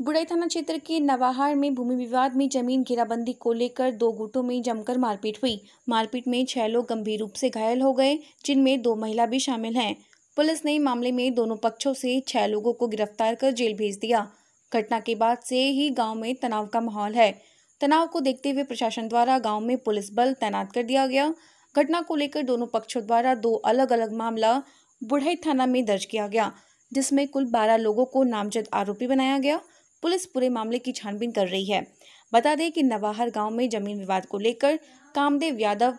बुड़ाई थाना क्षेत्र के नवाहार में भूमि विवाद में ज़मीन घेराबंदी को लेकर दो गुटों में जमकर मारपीट हुई। मारपीट में छह लोग गंभीर रूप से घायल हो गए, जिनमें दो महिला भी शामिल हैं। पुलिस ने मामले में दोनों पक्षों से छह लोगों को गिरफ़्तार कर जेल भेज दिया। घटना के बाद से ही गाँव में तनाव का माहौल है। तनाव को देखते हुए प्रशासन द्वारा गाँव में पुलिस बल तैनात कर दिया गया। घटना को लेकर दोनों पक्षों द्वारा दो अलग अलग मामला बुढ़ई थाना में दर्ज किया गया, जिसमें कुल बारह लोगों को नामजद आरोपी बनाया गया। पुलिस पूरे मामले की छानबीन कर रही है। बता दें कि नवाहर गाँव में ज़मीन विवाद को लेकर कामदेव यादव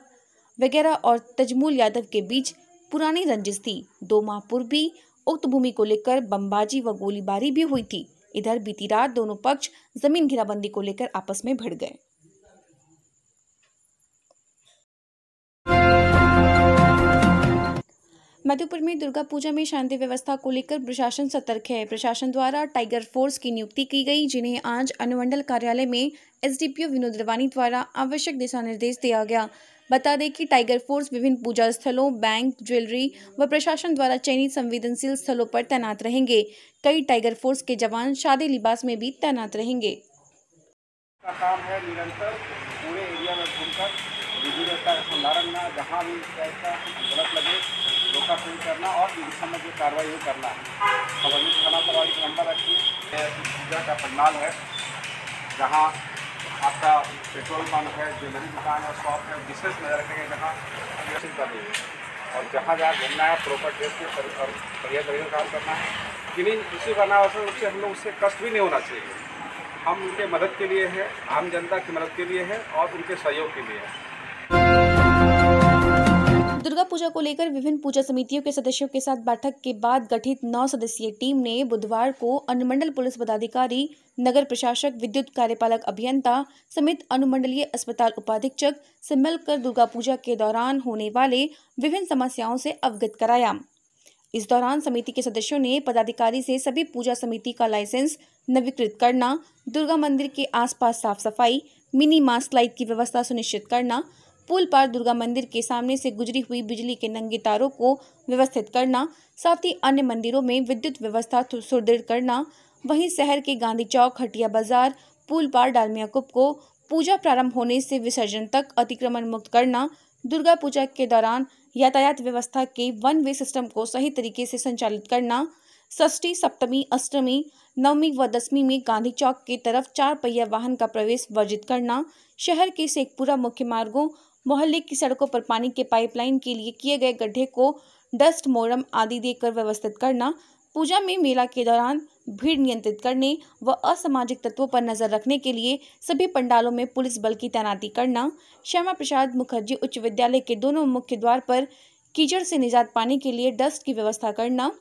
वगैरह और तजमूल यादव के बीच पुरानी रंजिश थी। दो माह पूर्व भी उक्त भूमि को लेकर बमबाजी व गोलीबारी भी हुई थी। इधर बीती रात दोनों पक्ष ज़मीन घेराबंदी को लेकर आपस में भिड़ गए। मधुपुर में दुर्गा पूजा में शांति व्यवस्था को लेकर प्रशासन सतर्क है। प्रशासन द्वारा टाइगर फोर्स की नियुक्ति की गई, जिन्हें आज अनुमंडल कार्यालय में एसडीपीओ विनोद रवानी द्वारा आवश्यक दिशा निर्देश दिया गया। बता दें कि टाइगर फोर्स विभिन्न पूजा स्थलों, बैंक, ज्वेलरी व प्रशासन द्वारा चयनित संवेदनशील स्थलों पर तैनात रहेंगे। कई टाइगर फोर्स के जवान शादी लिबास में भी तैनात रहेंगे। का काम है निरंतर पूरे एरिया में घूमकर विधि व्यवस्था जहाँ भी गलत लगे रोका फिर करना और इस समय जो कार्रवाई है करना है। खबरनी थाना पर एक नंबर रखिए। पूजा का पंडाल है, जहाँ आपका पेट्रोल पंप है, ज्वेलरी दुकान है, शॉप है, विशेष नज़र रखेंगे जहाँ कर और जहाँ जहाँ घूमना है प्रॉपर ड्रेस में और बढ़िया तरीके काम करना है। कि नहीं किसी का अनावश्यक रूप से हम लोग, उससे कष्ट भी नहीं होना चाहिए। हम उनके मदद के लिए हैं, आम जनता की मदद के लिए हैं और उनके सहयोग के लिए है। दुर्गा पूजा को लेकर विभिन्न पूजा समितियों के सदस्यों के साथ बैठक के बाद गठित नौ सदस्यीय टीम ने बुधवार को अनुमंडल पुलिस पदाधिकारी, नगर प्रशासक, विद्युत कार्यपालक अभियंता समेत अनुमंडलीय अस्पताल उपाधीक्षक से मिलकर दुर्गा पूजा के दौरान होने वाले विभिन्न समस्याओं से अवगत कराया। इस दौरान समिति के सदस्यों ने पदाधिकारी से सभी पूजा समिति का लाइसेंस नवीकृत करना, दुर्गा मंदिर के आसपास साफ़ सफ़ाई, मिनी मास्क लाइट की व्यवस्था सुनिश्चित करना पुल पार दुर्गा मंदिर के सामने से गुजरी हुई बिजली के नंगे तारों को व्यवस्थित करना, साथ ही अन्य मंदिरों में विद्युत व्यवस्था सुदृढ़ करना, वहीं शहर के गांधी चौक, हटिया बाज़ार, पुल पार डालमिया कुप को पूजा प्रारंभ होने से विसर्जन तक अतिक्रमण मुक्त करना, दुर्गा पूजा के दौरान यातायात व्यवस्था के वन वे सिस्टम को सही तरीके से संचालित करना, षष्ठी, सप्तमी, अष्टमी, नवमी व दसवीं में गांधी चौक की तरफ़ चार पहिया वाहन का प्रवेश वर्जित करना, शहर के शेखपुरा मुख्य मार्गों मोहल्ले की सड़कों पर पानी के पाइपलाइन के लिए किए गए गड्ढे को डस्ट, मोरम आदि देकर व्यवस्थित करना, पूजा में मेला के दौरान भीड़ नियंत्रित करने व असामाजिक तत्वों पर नज़र रखने के लिए सभी पंडालों में पुलिस बल की तैनाती करना। श्यामा प्रसाद मुखर्जी उच्च विद्यालय के दोनों मुख्य द्वार पर कीचड़ से निजात पाने के लिए डस्ट की व्यवस्था करना।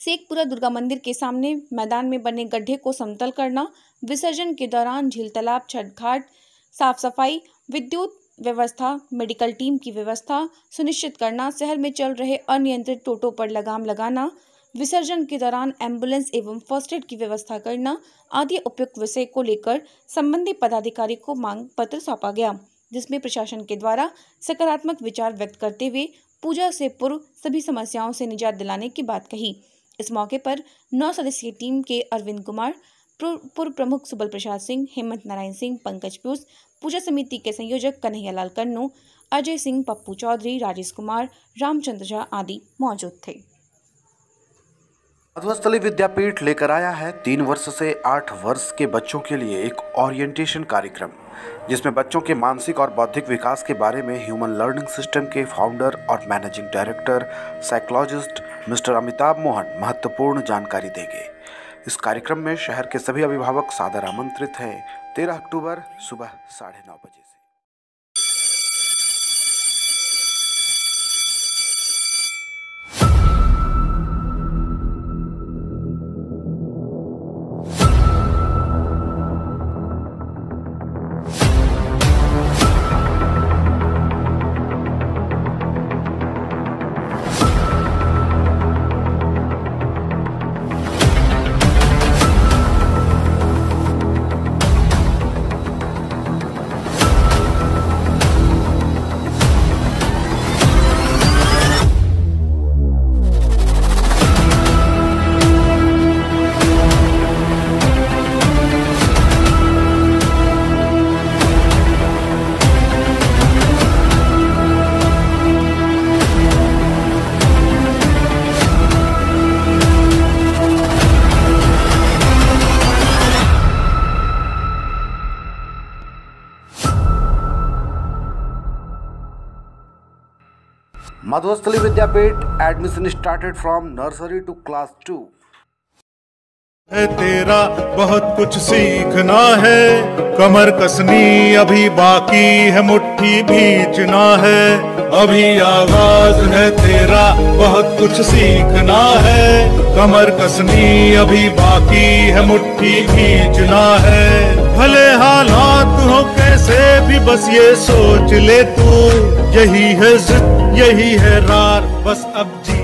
शेखपुरा दुर्गा मंदिर के सामने मैदान में बने गड्ढे को समतल करना। विसर्जन के दौरान झील तालाब, छठ घाट, साफ़ सफ़ाई, विद्युत व्यवस्था, मेडिकल टीम की व्यवस्था, सुनिश्चित करना, शहर में चल रहे अनियंत्रित टोटो पर लगाम लगाना, विसर्जन के दौरान एंबुलेंस एवं फ़र्स्ट एड की व्यवस्था करना आदि उपयुक्त विषय को लेकर संबंधित पदाधिकारी को मांग पत्र सौंपा गया, जिसमें प्रशासन के द्वारा सकारात्मक विचार व्यक्त करते हुए पूजा से पूर्व सभी समस्याओं से निजात दिलाने की बात कही। इस मौके पर नौ सदस्यीय टीम के अरविंद कुमार पूर्व प्रमुख सुबल प्रसाद सिंह, हेमंत नारायण सिंह, पंकज पीयूष, पूजा समिति के संयोजक कन्हैयालाल कन्नू, अजय सिंह, पप्पू चौधरी, राजेश कुमार, रामचंद्र झा आदि मौजूद थे। मधुस्थली विद्यापीठ लेकर आया है तीन वर्ष से आठ वर्ष के बच्चों के लिए एक ओरिएंटेशन कार्यक्रम, जिसमें बच्चों के मानसिक और बौद्धिक विकास के बारे में ह्यूमन लर्निंग सिस्टम के फाउंडर और managing director psychologist mister Amitabh Mohan महत्वपूर्ण जानकारी देंगे। इस कार्यक्रम में शहर के सभी अभिभावक सादर आमंत्रित हैं। तेरह अक्टूबर सुबह साढ़े नौ बजे। Madhusthali Vidyapeeth admission started from nursery to class two. है तेरा बहुत कुछ सीखना है, कमर कसनी अभी बाकी है, मुट्ठी भींचना है। अभी आगाज़ है तेरा बहुत कुछ सीखना है, कमर कसनी अभी बाकी है, मुट्ठी भींचना है। भले हालात हो कैसे भी, बस ये सोच ले तू, यही है जिद। यही है रार। बस अब जी